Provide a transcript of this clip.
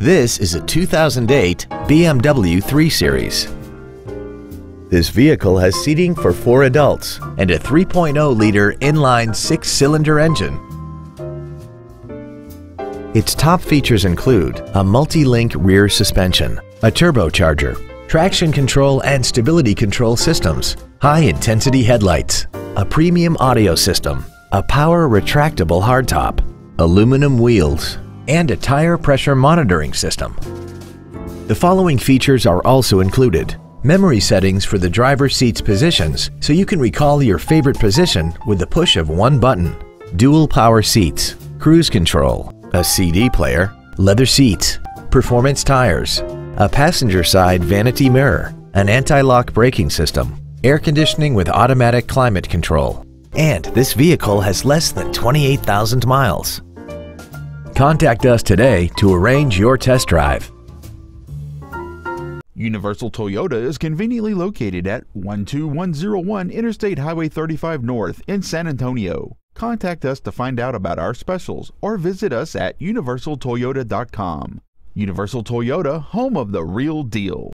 This is a 2008 BMW 3 Series. This vehicle has seating for four adults and a 3.0-liter inline six-cylinder engine. Its top features include a multi-link rear suspension, a turbocharger, traction control and stability control systems, high-intensity headlights, a premium audio system, a power retractable hardtop, aluminum wheels, and a tire pressure monitoring system. The following features are also included. Memory settings for the driver's seat's positions so you can recall your favorite position with the push of one button. Dual power seats, cruise control, a CD player, leather seats, performance tires, a passenger side vanity mirror, an anti-lock braking system, air conditioning with automatic climate control, and this vehicle has less than 28,000 miles. Contact us today to arrange your test drive. Universal Toyota is conveniently located at 12101 Interstate Highway 35 North in San Antonio. Contact us to find out about our specials or visit us at universaltoyota.com. Universal Toyota, home of the real deal.